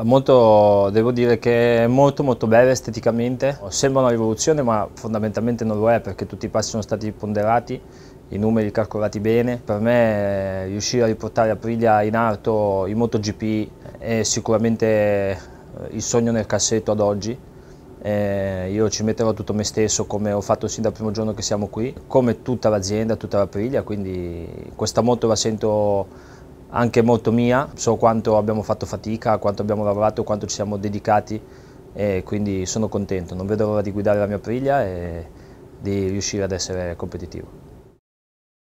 Molto, devo dire che è molto molto bella esteticamente, sembra una rivoluzione ma fondamentalmente non lo è perché tutti i passi sono stati ponderati, i numeri calcolati bene. Per me riuscire a riportare Aprilia in alto in MotoGP è sicuramente eh, il sogno nel cassetto ad oggi. Eh, io ci metterò tutto me stesso come ho fatto sin dal primo giorno che siamo qui, come tutta l'azienda, tutta l'Aprilia, quindi questa moto la sento anche molto mia, so quanto abbiamo fatto fatica, quanto abbiamo lavorato, quanto ci siamo dedicati e quindi sono contento, non vedo l'ora di guidare la mia priglia e di riuscire ad essere competitivo.